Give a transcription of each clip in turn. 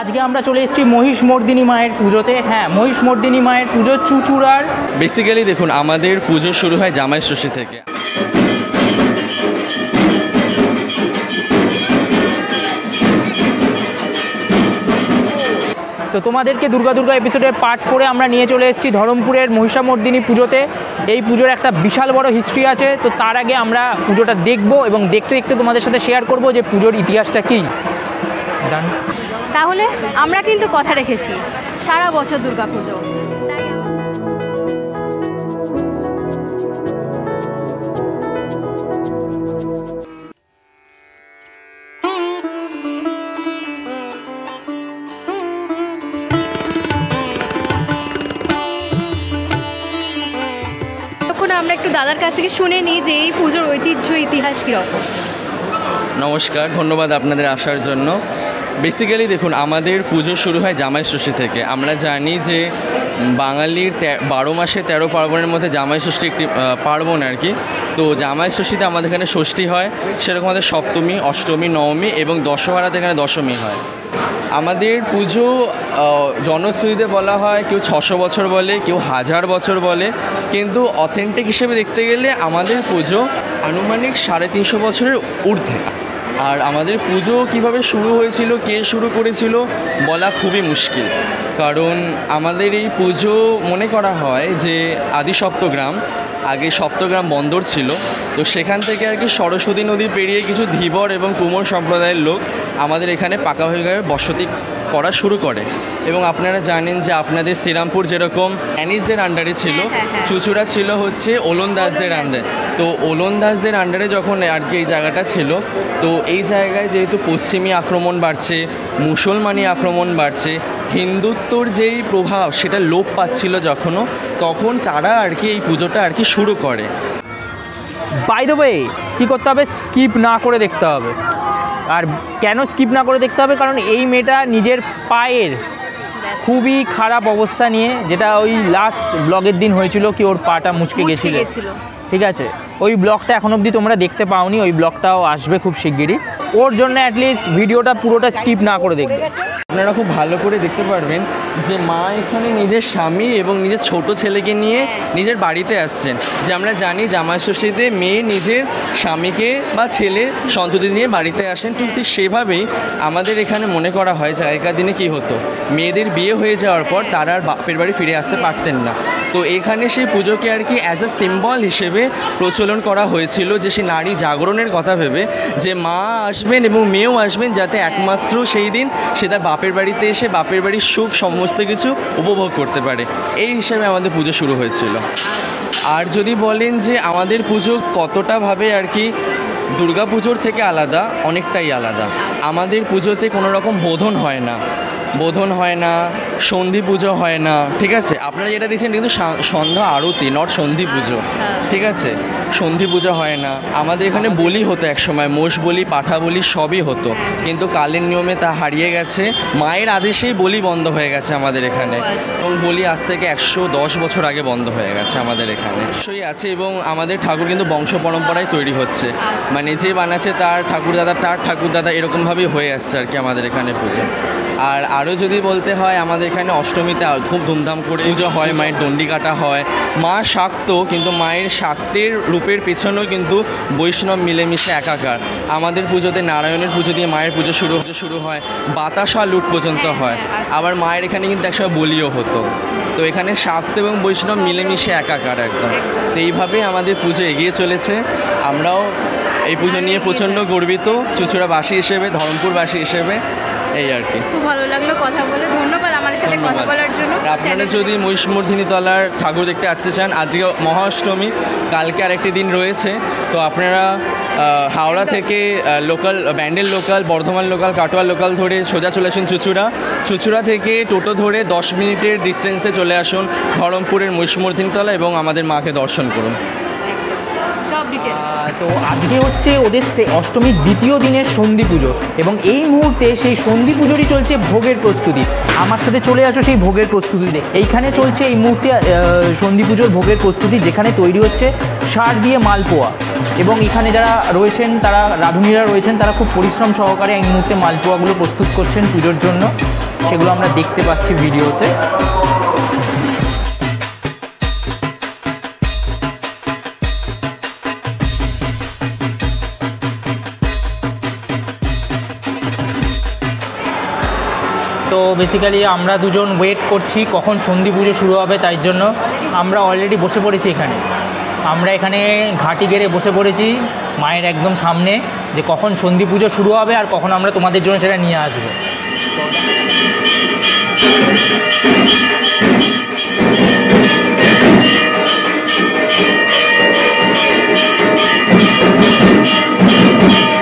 আজকে আমরা চলে এসেছি মহিষ মর্দিনী মায়ের পুজোতে। হ্যাঁ মহিষ মর্দিনী মায়ের পুজো চুচুড়ার। বেসিক্যালি দেখুন আমাদের পুজো শুরু হয় জামাই ষষ্ঠী থেকে। তো তোমাদেরকে দুর্গা দুর্গা এপিসোডের পার্ট ফোরে আমরা নিয়ে চলে এসেছি ধরমপুরের মহিষামর্দিনী পুজোতে। এই পুজোর একটা বিশাল বড় হিস্ট্রি আছে তো তার আগে আমরা পুজোটা দেখব এবং দেখতে দেখতে তোমাদের সাথে শেয়ার করব যে পুজোর ইতিহাসটা কী? তাহলে আমরা কিন্তু কথা রেখেছি। সারা বছর দুর্গাপুজো। আমার- একটু দাদার কাছ থেকে শুনে নিই যে এই পুজোর ঐতিহ্য, ইতিহাস নমস্কার, ধন্যবাদ আপনাদের আসার জন্য। বেসিক্যালি দেখুন, আমাদের পুজো শুরু হয় জামাই ষষ্ঠী থেকে। আমরা জানি যে বাঙালির বারো মাসে তেরো পার্বণের মধ্যে জামাই ষষ্ঠী একটি পার্বণ আর কি। তো জামাই ষষ্ঠীতে আমাদের এখানে ষষ্ঠী হয়, সেরকম আমাদের সপ্তমী, অষ্টমী, নবমী এবং দশহরাতে এখানে দশমী হয়। আমাদের পুজো জনশ্রুতিতে বলা হয়, কেউ ছশো বছর বলে, কেউ হাজার বছর বলে। কিন্তু অথেন্টিক হিসেবে দেখতে গেলে আমাদের পুজো আনুমানিক সাড়ে তিনশো বছরের ঊর্ধ্বে। আর আমাদের পুজো কীভাবে শুরু হয়েছিল, কে শুরু করেছিল বলা খুবই মুশকিল। কারণ আমাদের এই পুজো মনে করা হয় যে আদি সপ্তগ্রাম আগে সপ্তগ্রাম বন্দর ছিল। তো সেখান থেকে আর কি সরস্বতী নদী পেরিয়ে কিছু ধীবর এবং কুমোর সম্প্রদায়ের লোক আমাদের এখানে পাকা পাকাভাবে বসতি করা শুরু করে। এবং আপনারা জানেন যে আপনাদের শ্রীরামপুর যেরকম অ্যানিসদের আন্ডারে ছিল হ্যাঁ, হ্যাঁ, হ্যাঁ। চুচুড়া ছিল হচ্ছে ওলন্দাজদের আন্ডারে তো ওলন্দাজদের আন্ডারে যখন আর কি এই জায়গাটা ছিল তো এই জায়গায় যেহেতু পশ্চিমী আক্রমণ বাড়ছে মুসলমানি আক্রমণ বাড়ছে হিন্দুত্বর যেই প্রভাব সেটা লোপ পাচ্ছিল যখনও তখন তারা আর কি এই পুজোটা আর কি শুরু করে। বাই দ্য ওয়ে কী করতে হবে? স্কিপ না করে দেখতে হবে। আর কেন স্কিপ না করে দেখতে হবে? কারণ এই মেয়েটা নিজের পায়ের খুবই খারাপ অবস্থা নিয়ে যেটা ওই লাস্ট ব্লগের দিন হয়েছিল কি ওর পাটা মুচকে গেছিল। ঠিক আছে? ওই ব্লগটা এখন অবধি তোমরা দেখতে পাওনি, ওই ব্লগটাও আসবে খুব শিগগিরই। ওর জন্য অ্যাটলিস্ট ভিডিওটা পুরোটা স্কিপ না করে দেখবে। আপনারা খুব ভালো করে দেখতে পারবেন যে মা এখানে নিজের স্বামী এবং নিজের ছোট ছেলেকে নিয়ে নিজের বাড়িতে আসছেন। যে আমরা জানি জামাই ষষ্ঠীতে মেয়ে নিজের স্বামীকে বা ছেলে সন্ততি নিয়ে বাড়িতে আসেন। ঠিক সেভাবেই আমাদের এখানে মনে করা হয় যে আগেকার দিনে কী হতো? মেয়েদের বিয়ে হয়ে যাওয়ার পর তারা আর বাপের বাড়ি ফিরে আসতে পারতেন না। তো এখানে সেই পুজোকে আর কি অ্যাজ আ সিম্বল হিসেবে প্রচলন করা হয়েছিল যে সেই নারী জাগরণের কথা ভেবে, যে মা আসবেন এবং মেয়েও আসবেন যাতে একমাত্র সেই দিন সে তার বাপের বাড়িতে এসে বাপের বাড়ির সুখ সমস্ত কিছু উপভোগ করতে পারে। এই হিসাবে আমাদের পুজো শুরু হয়েছিল। আর যদি বলেন যে আমাদের পুজো কতটাভাবে আর কি দুর্গা পুজোর থেকে আলাদা, অনেকটাই আলাদা। আমাদের পুজোতে কোনো রকম বোধন হয় না। বোধন হয় না সন্ধি পুজো হয় না ঠিক আছে? আপনারা যেটা দিচ্ছেন কিন্তু সন্ধ্যা আরতি নট সন্ধি পুজো আচ্ছা। ঠিক আছে? সন্ধি পুজো হয় না। আমাদের এখানে বলি হতো এক সময় মোষ বলি পাঠা বলি সবই হতো। কিন্তু কালের নিয়মে তা হারিয়ে গেছে। মায়ের আদেশেই বলি বন্ধ হয়ে গেছে আমাদের এখানে। আচ্ছা। এবং বলি আজ থেকে একশো দশ বছর আগে বন্ধ হয়ে গেছে আমাদের এখানে। অবশ্যই আছে এবং আমাদের ঠাকুর কিন্তু বংশ পরম্পরায় তৈরি হচ্ছে। আচ্ছা। মানে যে বানাচ্ছে তার ঠাকুর দাদা তার ঠাকুর দাদা এরকমভাবেই হয়ে আসছে আর কি আমাদের এখানে পুজো। আর আরও যদি বলতে হয়, আমাদের এখানে অষ্টমীতে খুব ধুমধাম করে পুজো হয়, মায়ের দণ্ডি কাটা হয়। মা শাক্ত, কিন্তু মায়ের শাক্তের রূপের পেছনেও কিন্তু বৈষ্ণব মিলেমিশে একাকার। আমাদের পুজোতে নারায়ণের পুজো দিয়ে মায়ের পুজো শুরু হতে শুরু হয়, বাতাসা লুট পর্যন্ত হয়। আবার মায়ের এখানে কিন্তু একসময় বলিও হতো। তো এখানে শাক্ত এবং বৈষ্ণব মিলেমিশে একাকার একদম। তো এইভাবেই আমাদের পুজো এগিয়ে চলেছে। আমরাও এই পুজো নিয়ে প্রচণ্ড গর্বিত। চুচুড়াবাসী হিসেবে, ধরমপুরবাসী হিসেবে। এই আর কি। খুব ভালো লাগল কথা বলে। ধন্যবাদ আমাদের সাথে কথা বলার জন্য। আপনারা যদি মহিষমর্ধিনী তলার ঠাকুর দেখতে আসতে চান আজকে মহাষ্টমী কালকে আরেকটি দিন রয়েছে তো আপনারা হাওড়া থেকে local Bandel local Bardhaman local Katwa local ধরে সোজা চলে আসুন চুচুড়া। চুচুড়া থেকে টোটো ধরে দশ মিনিটের ডিস্টেন্সে চলে আসুন ধরমপুরের মহিষমর্ধিনী তলা এবং আমাদের মাকে দর্শন করুন। তো আজকে হচ্ছে ওদের অষ্টমীর দ্বিতীয় দিনের সন্ধি পুজো এবং এই মুহূর্তে সেই সন্ধি পুজোরই চলছে ভোগের প্রস্তুতি। আমার সাথে চলে আসো সেই ভোগের প্রস্তুতি দেখে এইখানে চলছে এই মুহূর্তে সন্ধি পুজোর ভোগের প্রস্তুতি যেখানে তৈরি হচ্ছে সার দিয়ে মালপোয়া। এবং এখানে যারা রয়েছেন, তারা, রাঁধুনিরা রয়েছেন, তারা খুব পরিশ্রম সহকারে এই মুহূর্তে মালপোয়াগুলো প্রস্তুত করছেন পুজোর জন্য। সেগুলো আমরা দেখতে পাচ্ছি ভিডিওতে। তো বেসিক্যালি আমরা দুজন ওয়েট করছি কখন সন্ধি পুজো শুরু হবে, তাই জন্য আমরা অলরেডি বসে পড়েছি এখানে। আমরা এখানে ঘাটি গেড়ে বসে পড়েছি, মায়ের একদম সামনে, যে কখন সন্ধি পুজো শুরু হবে আর কখন আমরা তোমাদের জন্য সেটা নিয়ে আসব। মেলায়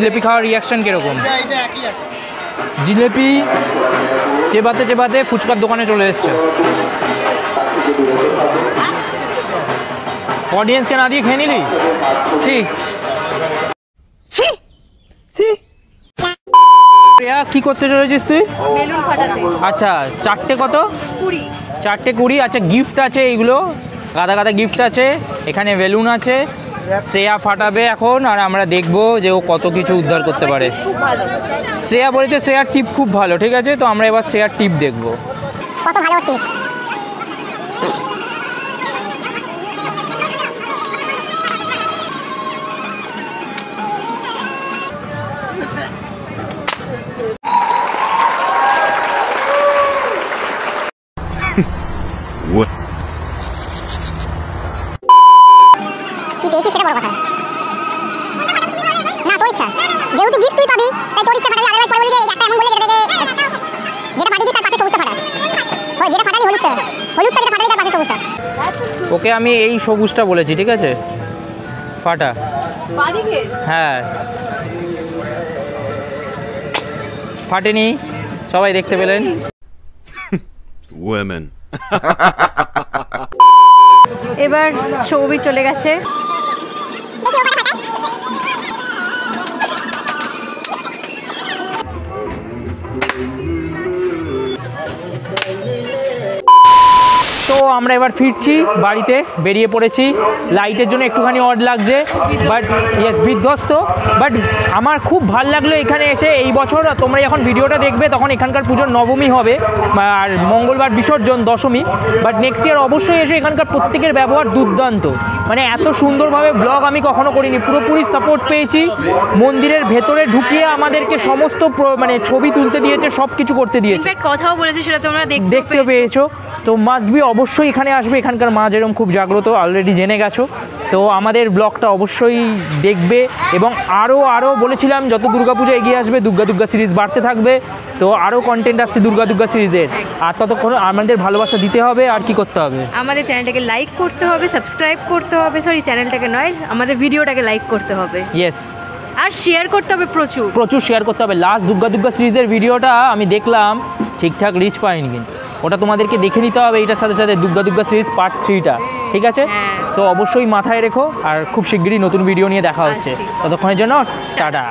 জিলেপি খাওয়ার রিয়াকশন কীরকম? জিলেপি চেবাতে চেবাতে ফুচকার দোকানে চলে এসছে। অডিয়েন্সকে না দিয়ে খেয়ে নিলি? ঠিক প্রিয়া কি করতে চলেছিস তুই? আচ্ছা চারটে কত? চারটে কুড়ি আচ্ছা গিফট আছে এইগুলো। গাদা গাদা গিফট আছে এখানে বেলুন আছে শ্রেয়া ফাটাবে এখন আর আমরা দেখব যে ও কত কিছু উদ্ধার করতে পারে। শ্রেয়া বলেছে শ্রেয়ার টিপ খুব ভালো ঠিক আছে? তো আমরা এবার শ্রেয়ার টিপ দেখব। কত ভালো টিপ। কি সবুজটা। ওকে আমি এই সবুজটা বলেছি ঠিক আছে? ফাটা। হ্যাঁ। ফাটেনি। সবাই দেখতে পেলেন। Women. এবার ছবি চলে গেছে। আমরা এবার ফিরছি বাড়িতে বেরিয়ে পড়েছি। লাইটের জন্য একটুখানি অড লাগছে বাট ইয়েস বিধ্বস্ত। বাট আমার খুব ভালো লাগল এখানে এসে। এই বছর তোমরা যখন ভিডিওটা দেখবে তখন এখানকার পুজোর নবমী হবে আর মঙ্গলবার বিসর্জন দশমী। বাট নেক্সট ইয়ার অবশ্যই এসে এখানকার প্রত্যেকের ব্যবহার দুর্দান্ত। মানে এত সুন্দরভাবে ব্লগ আমি কখনো করিনি। পুরোপুরি সাপোর্ট পেয়েছি। মন্দিরের ভেতরে ঢুকিয়ে আমাদেরকে সমস্ত মানে ছবি তুলতে দিয়েছে সব কিছু করতে দিয়েছে। কথাও বলেছে সেটা তোমরা দেখতে পেয়েছ। তো মাস্ট বি অবশ্যই এখানে আসবে। এখানকার মা যেরকম খুব জাগ্রত অলরেডি জেনে গেছো। তো আমাদের ব্লগটা অবশ্যই দেখবে এবং আরও আরও বলেছিলাম যত দুর্গাপুজো এগিয়ে আসবে দুর্গা দুর্গা সিরিজ বাড়তে থাকবে। তো আরও কন্টেন্ট আসছে দুর্গা দুর্গা সিরিজের আর ততক্ষণ আমাদের ভালোবাসা দিতে হবে আর কি করতে হবে? আমাদের চ্যানেলটাকে লাইক করতে হবে সাবস্ক্রাইব করতে হবে সরি চ্যানেলটাকে নয় আমাদের ভিডিওটাকে লাইক করতে হবে। ইয়েস আর শেয়ার করতে হবে প্রচুর। প্রচুর শেয়ার করতে হবে। লাস্ট দুর্গা দুর্গা সিরিজের ভিডিওটা আমি দেখলাম ঠিকঠাক রিচ পাইনি কিন্তু। ওটা তোমাদেরকে দেখে নিতে হবে এটার সাথে সাথে দুর্গা দুর্গা সিরিজ পার্ট থ্রিটা ঠিক আছে? হ্যাঁ। সো অবশ্যই মাথায় রেখো আর খুব শিগগিরই নতুন ভিডিও নিয়ে দেখা হচ্ছে। ততক্ষণের জন্য টাটা।